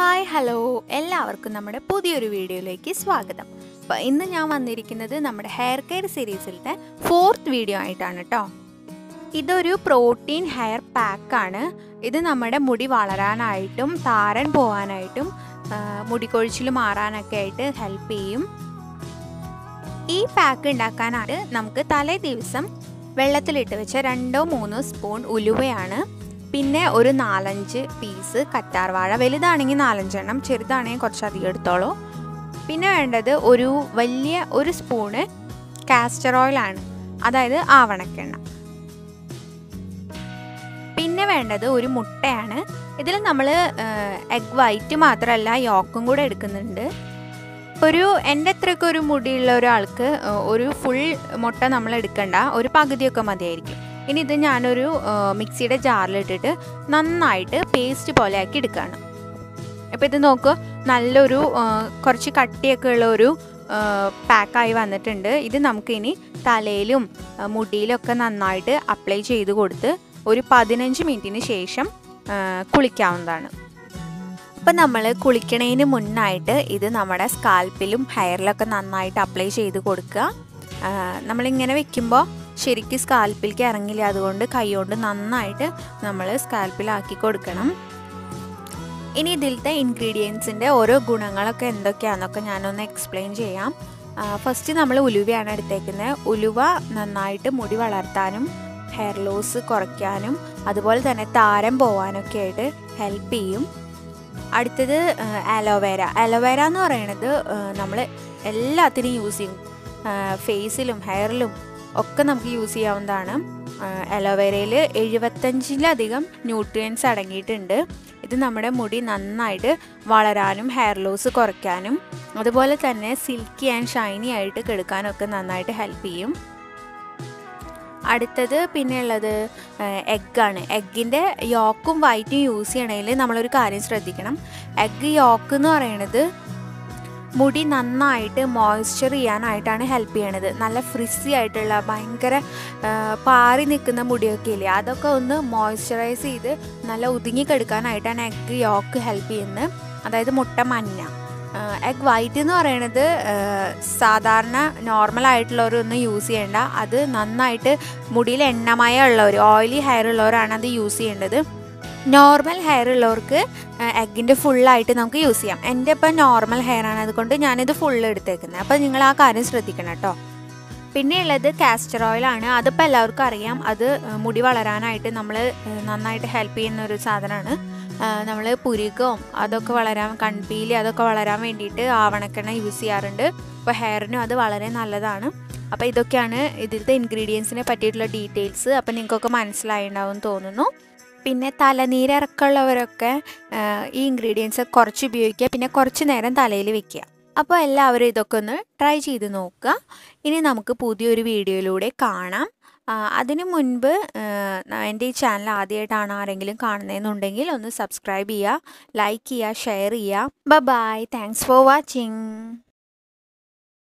Hi hello. എല്ലാവർക്കും നമ്മുടെ പുതിയൊരു വീഡിയോയിലേക്ക് സ്വാഗതം. അപ്പോൾ ഇന്ന് ഞാൻ വന്നിരിക്കുന്നത് നമ്മുടെ ഹെയർ കെയർ സീരീസിലത്തെ ഫോർത്ത് വീഡിയോ ആയിട്ടാണ് കേട്ടോ ഇതൊരു പ്രോട്ടീൻ ഹെയർ പാക്കാണ് ഇത് നമ്മുടെ മുടി വളരാനായിട്ടും താരൻ പോകാനായിട്ടും മുടി മുടികൊഴിച്ചിൽ മാറാനൊക്കെ ആയിട്ട് ഹെൽപ്പ് ചെയ്യും. ഈ പാക്ക് ഉണ്ടാക്കാനായിട്ട് നമുക്ക് തലേ ദിവസം വെള്ളത്തിലിട്ട് വെച്ച രണ്ടോ മൂന്നോ സ്പൂൺ ഉലുവയാണ്. പിന്നെ ഒരു നാലഞ്ച് പീസ് കറ്റാർവാഴ വലുതാണെങ്കിൽ നാലഞ്ചെണ്ണം ചെറുതാണെങ്കിൽ കുറച്ചധികം എടുത്തോളൂ. പിന്നെ വേണ്ടത് ഒരു വലിയ ഒരു സ്പൂണ് കാസ്റ്റർ ഓയിലാണ് അതായത് ആവണക്കെണ്ണ. പിന്നെ വേണ്ടത് ഒരു മുട്ടയാണ്. ഇതിൽ നമ്മൾ എഗ് വൈറ്റ് മാത്രമല്ല യോക്കും കൂടെ എടുക്കുന്നുണ്ട്. ഒരു എന്റെ അത്രയൊക്കെ ഒരു മുടിയുള്ള ഒരാൾക്ക് ഒരു ഫുൾ മുട്ട നമ്മൾ എടുക്കണ്ട. ഒരു പകുതിയൊക്കെ മതിയായിരിക്കും. ഇനി ഇത് ഞാനൊരു മിക്സിയുടെ ജാറിലിട്ടിട്ട് നന്നായിട്ട് പേസ്റ്റ് പോലെ ആക്കി എടുക്കുകയാണ്. അപ്പോൾ ഇത് നോക്കൂ നല്ലൊരു കുറച്ച് കട്ടിയൊക്കെ ഉള്ള ഒരു പാക്കായി വന്നിട്ടുണ്ട്. ഇത് നമുക്കിനി തലയിലും മുടിയിലൊക്കെ നന്നായിട്ട് അപ്ലൈ ചെയ്ത് കൊടുത്ത് ഒരു പതിനഞ്ച് മിനിറ്റിന് ശേഷം കുളിക്കാവുന്നതാണ്. അപ്പം നമ്മൾ കുളിക്കണതിന് മുന്നായിട്ട് ഇത് നമ്മുടെ സ്കാൽപ്പിലും ഹെയറിലൊക്കെ നന്നായിട്ട് അപ്ലൈ ചെയ്ത് കൊടുക്കുക. നമ്മളിങ്ങനെ വെക്കുമ്പോൾ ശരിക്കും സ്കാൽപ്പിലേക്ക് ഇറങ്ങില്ല. അതുകൊണ്ട് കൈകൊണ്ട് നന്നായിട്ട് നമ്മൾ സ്കാൽപ്പിലാക്കി കൊടുക്കണം. ഇനി ഇതിലത്തെ ഇൻഗ്രീഡിയൻസിന്റെ ഓരോ ഗുണങ്ങളൊക്കെ എന്തൊക്കെയാണെന്നൊക്കെ ഞാനൊന്ന് എക്സ്പ്ലെയിൻ ചെയ്യാം. ഫസ്റ്റ് നമ്മൾ ഉലുവയാണ് എടുത്തേക്കുന്നത് ഉലുവ നന്നായിട്ട് മുടി വളർത്താനും ഹെയർ ലോസ് കുറയ്ക്കാനും അതുപോലെ തന്നെ താരം പോവാനൊക്കെ ആയിട്ട് ഹെൽപ്പ് ചെയ്യും. അടുത്തത് അലോവേര അലോവേര എന്ന് പറയുന്നത് നമ്മൾ എല്ലാത്തിനും യൂസ് ചെയ്യും. ഫേസിലും ഹെയറിലും ഒക്കെ നമുക്ക് യൂസ് ചെയ്യാവുന്നതാണ്. അലോവേരയിൽ എഴുപത്തഞ്ചിലധികം ന്യൂട്രിയൻസ് അടങ്ങിയിട്ടുണ്ട്. ഇത് നമ്മുടെ മുടി നന്നായിട്ട് വളരാനും ഹെയർ ലോസ് കുറയ്ക്കാനും അതുപോലെ തന്നെ സിൽക്കി ആൻഡ് ഷൈനി ആയിട്ട് കെടുക്കാനൊക്കെ നന്നായിട്ട് ഹെൽപ്പ് ചെയ്യും. അടുത്തത് പിന്നെ ഉള്ളത് എഗ്ഗാണ് എഗ്ഗിന്റെ യോക്കും വൈറ്റും യൂസ് ചെയ്യണമെങ്കിൽ നമ്മളൊരു കാര്യം ശ്രദ്ധിക്കണം. എഗ്ഗ് യോക്ക് എന്ന് പറയണത് മുടി നന്നായിട്ട് മോയ്സ്ചർ ചെയ്യാനായിട്ടാണ് ഹെൽപ്പ് ചെയ്യണത്. നല്ല ഫ്രിസി ആയിട്ടുള്ള ഭയങ്കര പാറി നിൽക്കുന്ന മുടിയൊക്കെ ഇല്ലേ? അതൊക്കെ ഒന്ന് മോയ്സ്ചറൈസ് ചെയ്ത് നല്ല ഒതുങ്ങിക്കെടുക്കാനായിട്ടാണ് എഗ് യോക്ക് ഹെൽപ്പ് ചെയ്യുന്നത്. അതായത് മുട്ട മഞ്ഞ. എഗ് വൈറ്റ് എന്ന് പറയണത് സാധാരണ നോർമൽ ആയിട്ടുള്ളവരൊന്നും യൂസ് ചെയ്യേണ്ട. അത് നന്നായിട്ട് മുടിയിൽ എണ്ണമയം ഉള്ളവർ ഓയിലി ഹെയർ ഉള്ളവരാണ് അത് യൂസ് ചെയ്യേണ്ടത്. നോർമൽ ഹെയർ ഉള്ളവർക്ക് എഗ്ഗിന്റെ ഫുള്ളായിട്ട് നമുക്ക് യൂസ് ചെയ്യാം. എന്റെ ഇപ്പം നോർമൽ ഹെയർ ആണ്. അതുകൊണ്ട് ഞാനിത് ഫുള്ള് എടുത്തേക്കുന്നത്. അപ്പോൾ നിങ്ങൾ ആ കാര്യം ശ്രദ്ധിക്കണം കേട്ടോ പിന്നെ ഉള്ളത് കാസ്റ്റർ ഓയിലാണ് അതിപ്പോൾ എല്ലാവർക്കും അറിയാം. അത് മുടി വളരാനായിട്ട് നമ്മൾ നന്നായിട്ട് ഹെൽപ്പ് ചെയ്യുന്ന ഒരു സാധനമാണ്. നമ്മൾ പുരുകവും അതൊക്കെ വളരാൻ കൺപീലി അതൊക്കെ വളരാൻ വേണ്ടിയിട്ട് ആവണക്കെണ്ണ യൂസ് ചെയ്യാറുണ്ട്. അപ്പോൾ ഹെയറിനും അത് വളരെ നല്ലതാണ്. അപ്പോൾ ഇതൊക്കെയാണ് ഇതിലത്തെ ഇൻഗ്രീഡിയൻസിനെ പറ്റിയിട്ടുള്ള ഡീറ്റെയിൽസ് അപ്പോൾ നിങ്ങൾക്കൊക്കെ മനസ്സിലായി ഉണ്ടാവും തോന്നുന്നു. പിന്നെ തലനീരിറക്കമുള്ളവരൊക്കെ ഈ ഇൻഗ്രീഡിയൻസ് കുറച്ച് ഉപയോഗിക്കുക. പിന്നെ കുറച്ച് നേരം തലയിൽ വെക്കുക. അപ്പോൾ എല്ലാവരും ഇതൊക്കെ ഒന്ന് ട്രൈ ചെയ്ത് നോക്കുക. ഇനി നമുക്ക് പുതിയൊരു വീഡിയോയിലൂടെ കാണാം. അതിനു മുൻപ് എന്റെ ഈ ചാനൽ ആദ്യമായിട്ടാണ് ആരെങ്കിലും കാണുന്നതെന്നുണ്ടെങ്കിൽ ഒന്ന് സബ്സ്ക്രൈബ് ചെയ്യുക ലൈക്ക് ചെയ്യുക ഷെയർ ചെയ്യുക. ബ ബൈ താങ്ക്സ് ഫോർ വാച്ചിങ്